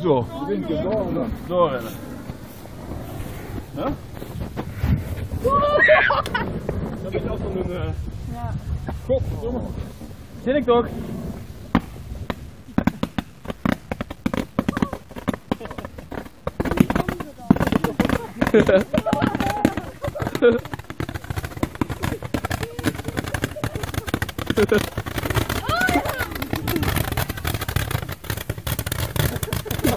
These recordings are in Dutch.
Zo. Doorrennen. Ja? Dat is altijd een... Uh... Ja. Godverdomme. Zit ik toch?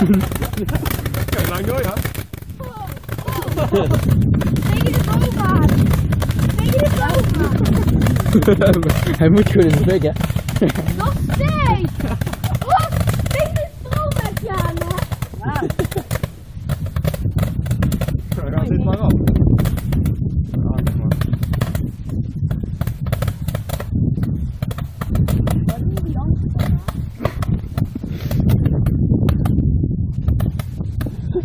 Kijk, lang door ja. Tegen de boom aan. Tegen de boom aan. Hij moet gewoon in de bek, hè. Nog steeds.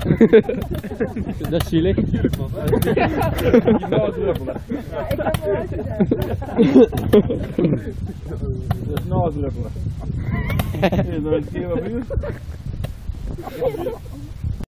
Dat is zielig. Ik heb eruit. Dat is druppelen. Hier, dan is het